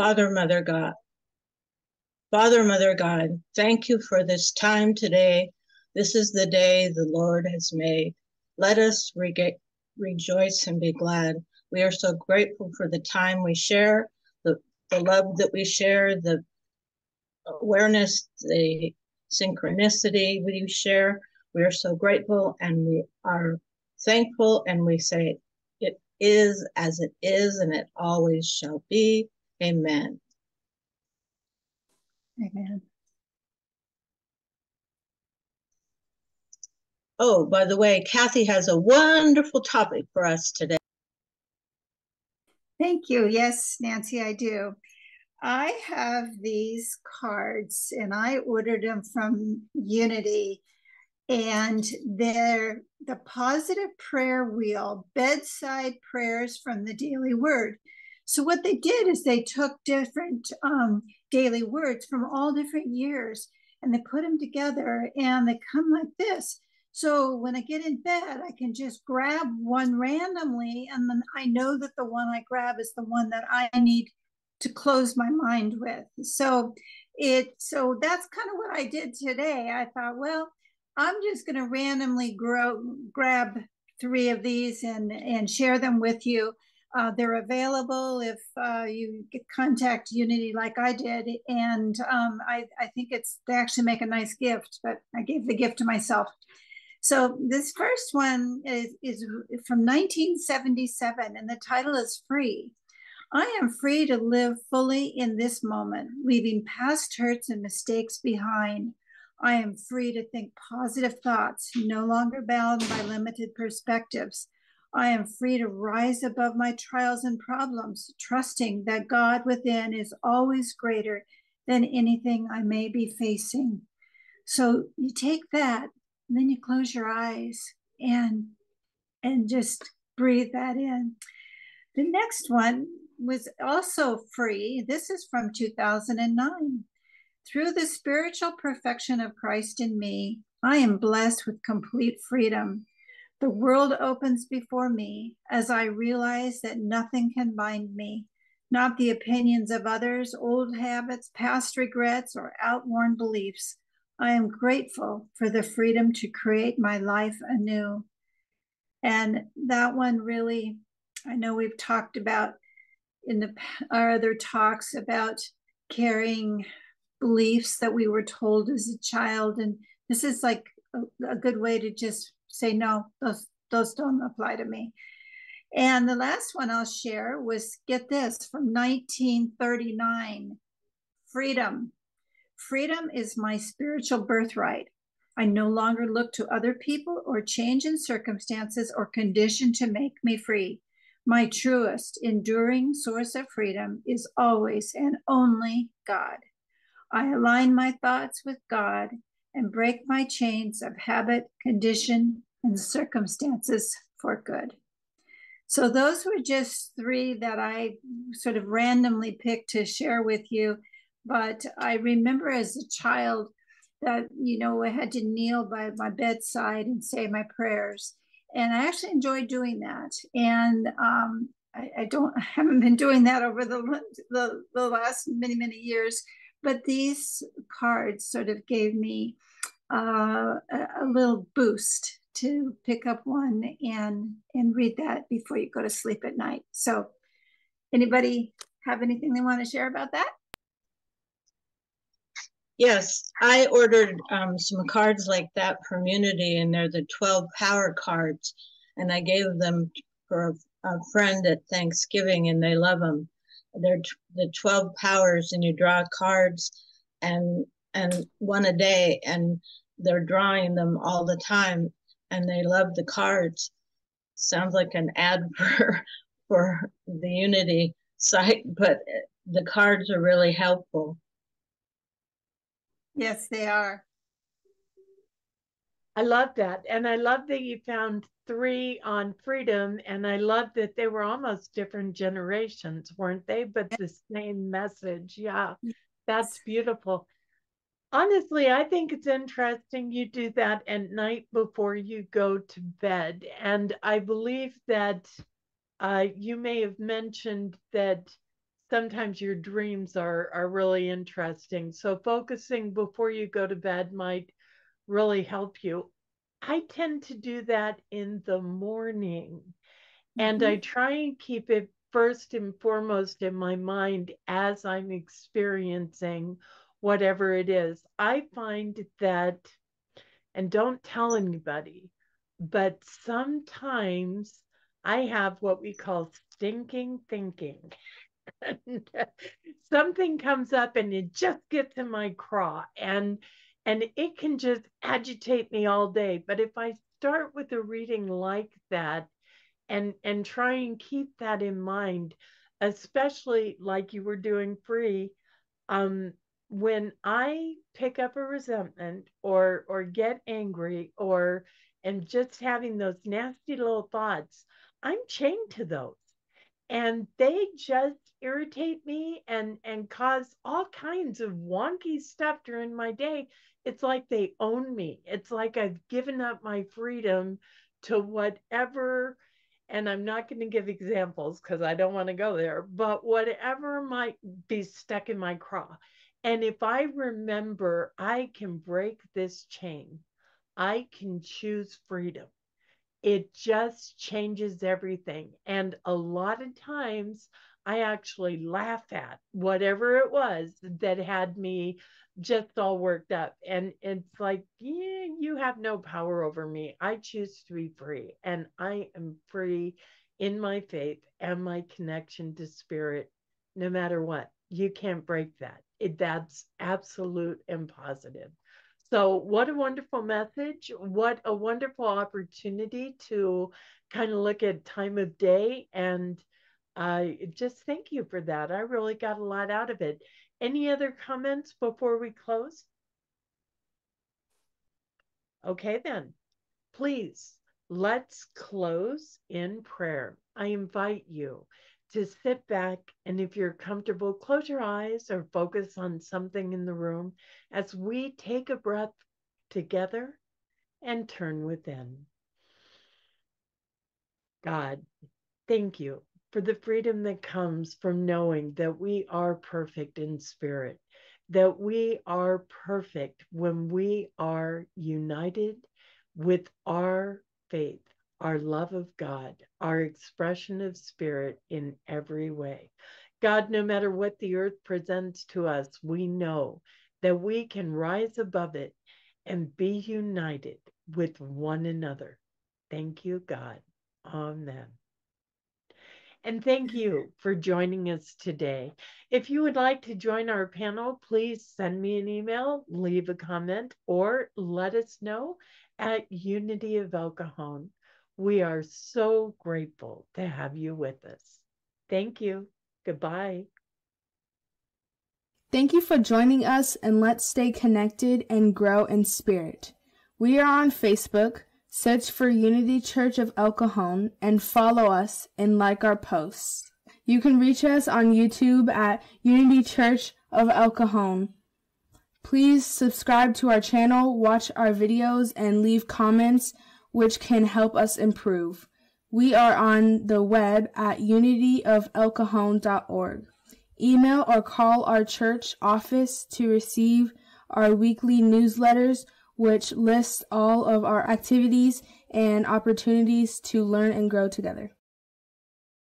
Father, Mother God. Father, Mother God, thank you for this time today. This is the day the Lord has made. Let us re- rejoice and be glad. We are so grateful for the time we share, the, the love that we share, the awareness, the synchronicity we share. We are so grateful and we are thankful and we say, It is as it is and it always shall be. Amen. Amen. Oh, by the way, Cathy has a wonderful topic for us today. Thank you. Yes, Nancy, I do. I have these cards and I ordered them from Unity and they're the positive prayer wheel, bedside prayers from the daily word. So what they did is they took different um, daily words from all different years and they put them together and they come like this. So when I get in bed, I can just grab one randomly and then I know that the one I grab is the one that I need to close my mind with. So it so that's kind of what I did today. I thought, well, I'm just going to randomly grow grab three of these and and share them with you. Uh, they're available if uh, you contact Unity like I did, and um, I, I think it's they actually make a nice gift. But I gave the gift to myself. So this first one is, is from 1977, and the title is Free. I am free to live fully in this moment, leaving past hurts and mistakes behind. I am free to think positive thoughts, no longer bound by limited perspectives. I am free to rise above my trials and problems, trusting that God within is always greater than anything I may be facing. So you take that, then you close your eyes and and just breathe that in. The next one was also free. This is from 2009. Through the spiritual perfection of Christ in me, I am blessed with complete freedom. The world opens before me as I realize that nothing can bind me, not the opinions of others, old habits, past regrets, or outworn beliefs. I am grateful for the freedom to create my life anew. And that one really, I know we've talked about in the our other talks about carrying beliefs that we were told as a child and this is like a, a, good way to just say no those those don't apply to me. And the last one i'll share was get this from 1939 freedom. Freedom is my spiritual birthright. I no longer look to other people or change in circumstances or condition to make me free. My truest, enduring source of freedom is always and only God. I align my thoughts with God and break my chains of habit, condition, and circumstances for good. So, those were just three that I sort of randomly picked to share with you. But I remember as a child that, you know, I had to kneel by my bedside and say my prayers and I actually enjoyed doing that. And um, I, I, don't I haven't been doing that over the, the the last many many years, but these cards sort of gave me uh, a, a little boost to pick up one and and read that before you go to sleep at night. So, anybody have anything they want to share about that? Yes, I ordered um, some cards like that from Unity, and they're the 12 power cards. And I gave them for a, a friend at Thanksgiving, and they love them. They're the 12 powers, and you draw cards and and one a day, and they're drawing them all the time, and they love the cards. Sounds like an ad for for the Unity site, but uh, the cards are really helpful. Yes, they are. I love that. And I love that you found three on freedom. And I love that they were almost different generations, weren't they? But the same message. Yeah, that's beautiful. Honestly, I think it's interesting you do that at night before you go to bed. And I believe that uh, you may have mentioned that sometimes your dreams are are really interesting. So focusing before you go to bed might really help you. I tend to do that in the morning. Mm-hmm. And I try and keep it first and foremost in my mind as I'm experiencing whatever it is. I find that, and don't tell anybody, but sometimes I have what we call stinking thinking. something comes up and it just gets in my craw and and it can just agitate me all day. But if i start with a reading like that and and try and keep that in mind especially like you were doing free um when i pick up a resentment or or get angry or and just having those nasty little thoughts i'm chained to those. And they just irritate me and and cause all kinds of wonky stuff during my day. It's like they own me. It's like i've given up my freedom to whatever and i'm not going to give examples because i don't want to go there but whatever might be stuck in my craw. And if i remember i can break this chain. I can choose freedom. It just changes everything. And a lot of times I actually laugh at whatever it was that had me just all worked up. And it's like, yeah, you have no power over me. I choose to be free, and I am free in my faith and my connection to spirit, no matter what. You can't break that. It, that's absolute and positive. So, what a wonderful message. What a wonderful opportunity to kind of look at time of day. And uh, just thank you for that. I really got a lot out of it. Any other comments before we close? Okay, then, please let's close in prayer. I invite you to sit back and if you're comfortable, close your eyes or focus on something in the room as we take a breath together and turn within. God, thank you for the freedom that comes from knowing that we are perfect in spirit, that we are perfect when we are united with our faith our love of God, our expression of spirit in every way. God, no matter what the earth presents to us, we know that we can rise above it and be united with one another. Thank you, God. Amen. And thank you for joining us today. If you would like to join our panel, please send me an email, leave a comment, or let us know at Unity of El Cajon. We are so grateful to have you with us. Thank you. Goodbye. Thank you for joining us and let's stay connected and grow in spirit. We are on Facebook. Search for Unity Church of El Cajon and follow us and like our posts. You can reach us on YouTube at Unity Church of El Cajon. Please subscribe to our channel, watch our videos, and leave comments which can help us improve. We are on the web at unityofelcajon.org. Email or call our church office to receive our weekly newsletters, which lists all of our activities and opportunities to learn and grow together.